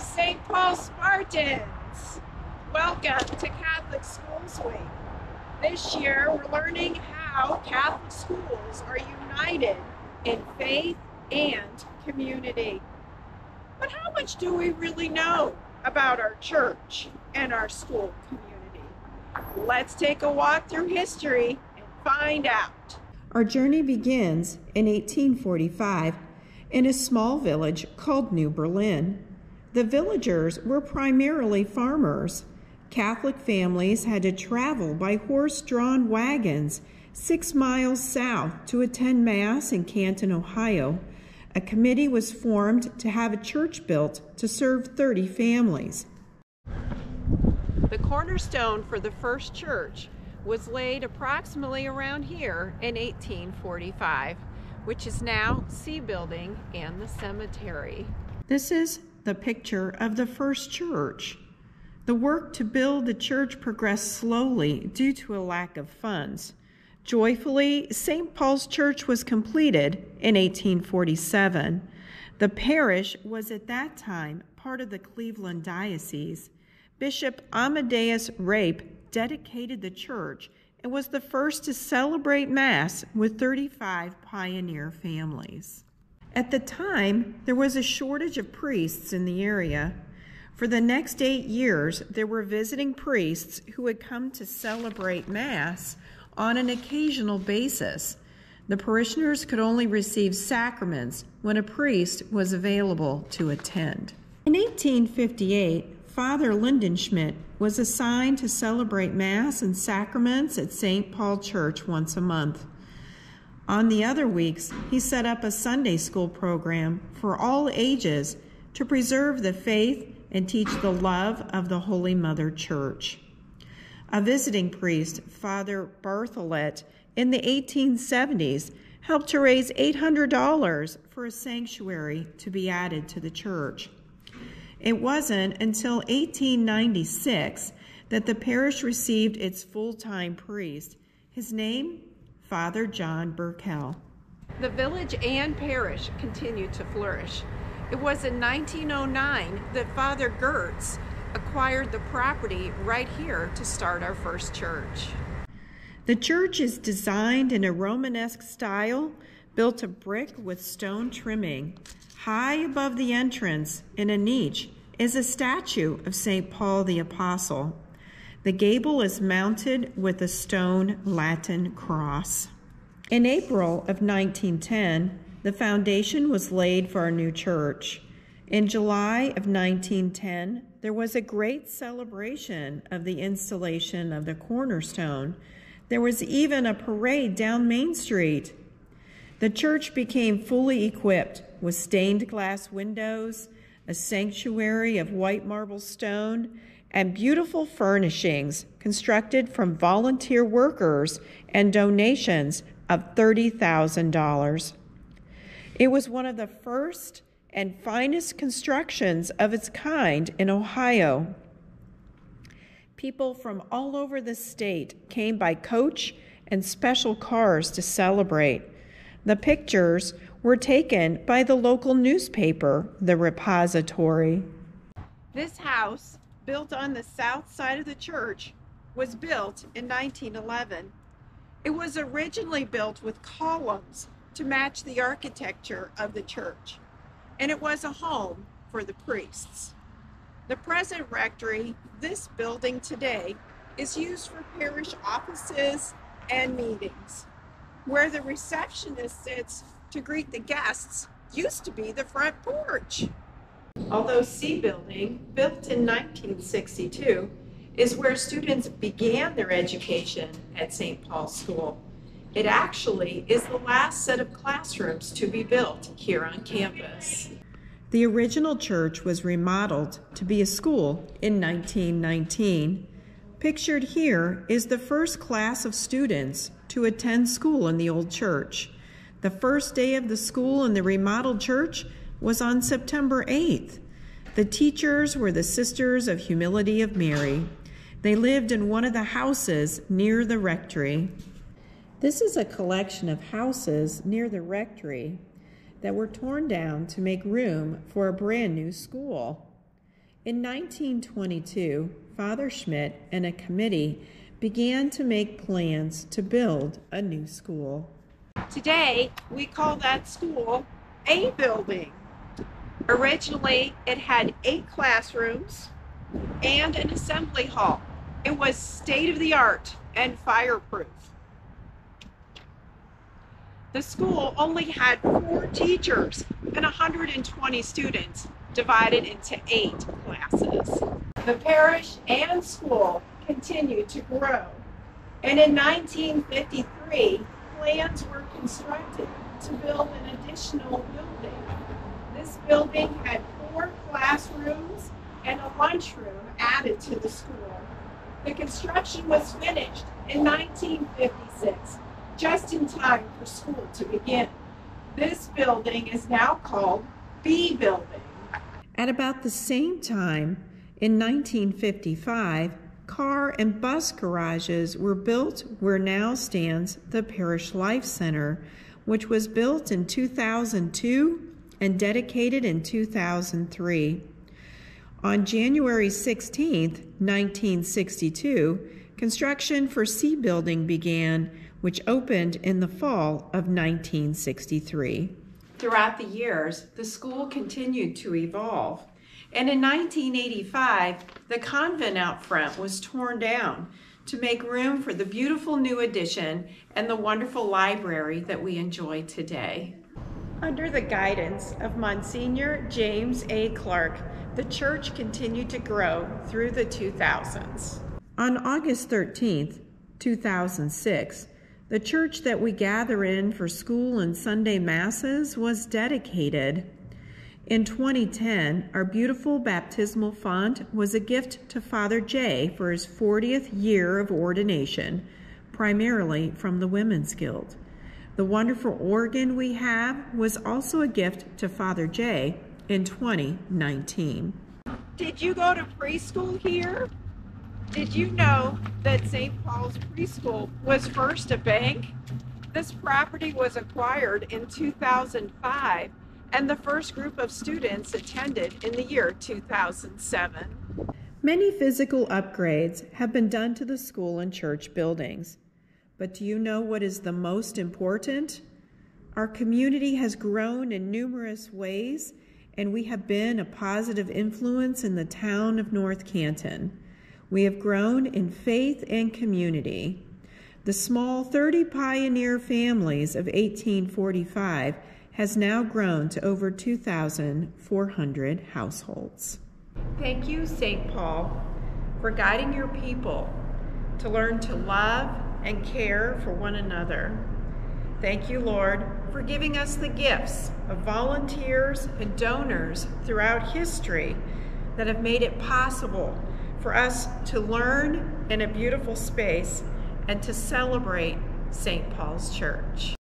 St. Paul Spartans! Welcome to Catholic Schools Week. This year, we're learning how Catholic schools are united in faith and community. But how much do we really know about our church and our school community? Let's take a walk through history and find out. Our journey begins in 1845 in a small village called New Berlin. The villagers were primarily farmers. Catholic families had to travel by horse drawn wagons six miles south to attend Mass in Canton, Ohio. A committee was formed to have a church built to serve 30 families. The cornerstone for the first church was laid approximately around here in 1845, which is now C Building and the cemetery. This is the picture of the first church. The work to build the church progressed slowly due to a lack of funds. Joyfully, St. Paul's Church was completed in 1847. The parish was at that time part of the Cleveland Diocese. Bishop Amadeus Rappe dedicated the church and was the first to celebrate Mass with 35 pioneer families. At the time, there was a shortage of priests in the area. For the next eight years, there were visiting priests who would come to celebrate Mass on an occasional basis. The parishioners could only receive sacraments when a priest was available to attend. In 1858, Father Lindenschmidt was assigned to celebrate Mass and sacraments at St. Paul Church once a month. On the other weeks, he set up a Sunday school program for all ages to preserve the faith and teach the love of the Holy Mother Church. A visiting priest, Father Bartholet, in the 1870s helped to raise $800 for a sanctuary to be added to the church. It wasn't until 1896 that the parish received its full time priest. His name? Father John Burkell. The village and parish continued to flourish. It was in 1909 that Father Gertz acquired the property right here to start our first church. The church is designed in a Romanesque style, built of brick with stone trimming. High above the entrance, in a niche, is a statue of St. Paul the Apostle. The gable is mounted with a stone Latin cross. In April of 1910, the foundation was laid for our new church. In July of 1910, there was a great celebration of the installation of the cornerstone. There was even a parade down Main Street. The church became fully equipped with stained glass windows, a sanctuary of white marble stone, and beautiful furnishings constructed from volunteer workers and donations of $30,000. It was one of the first and finest constructions of its kind in Ohio. People from all over the state came by coach and special cars to celebrate. The pictures were taken by the local newspaper, The Repository. This house, built on the south side of the church, was built in 1911. It was originally built with columns to match the architecture of the church, and it was a home for the priests. The present rectory, this building today, is used for parish offices and meetings. Where the receptionist sits to greet the guests used to be the front porch. Although C Building, built in 1962, is where students began their education at St. Paul's School. It actually is the last set of classrooms to be built here on campus. The original church was remodeled to be a school in 1919. Pictured here is the first class of students to attend school in the old church. The first day of the school in the remodeled church was on September 8th. The teachers were the Sisters of Humility of Mary. They lived in one of the houses near the rectory. This is a collection of houses near the rectory that were torn down to make room for a brand new school. In 1922, Father Schmidt and a committee began to make plans to build a new school. Today, we call that school a building. Originally, it had eight classrooms and an assembly hall. It was state of the art and fireproof. The school only had four teachers and 120 students divided into eight classes. The parish and school continued to grow. And in 1953, plans were constructed to build an additional building. This building had four classrooms and a lunchroom added to the school. The construction was finished in 1956, just in time for school to begin. This building is now called B Building. At about the same time, in 1955, car and bus garages were built where now stands the Parish Life Center, which was built in 2002 and dedicated in 2003. On January 16, 1962, construction for C Building began, which opened in the fall of 1963. Throughout the years, the school continued to evolve. And in 1985, the convent out front was torn down to make room for the beautiful new addition and the wonderful library that we enjoy today. Under the guidance of Monsignor James A. Clark, the church continued to grow through the 2000s. On August 13th, 2006, the church that we gather in for school and Sunday masses was dedicated. In 2010, our beautiful baptismal font was a gift to Father Jay for his 40th year of ordination, primarily from the Women's Guild. The wonderful organ we have was also a gift to Father Jay in 2019. Did you go to preschool here? Did you know that St. Paul's Preschool was first a bank? This property was acquired in 2005 and the first group of students attended in the year 2007. Many physical upgrades have been done to the school and church buildings. But do you know what is the most important? Our community has grown in numerous ways, and we have been a positive influence in the town of North Canton. We have grown in faith and community. The small 30 pioneer families of 1845 has now grown to over 2,400 households. Thank you, St. Paul, for guiding your people to learn to love and care for one another. Thank you, Lord, for giving us the gifts of volunteers and donors throughout history that have made it possible for us to learn in a beautiful space and to celebrate St. Paul's Church.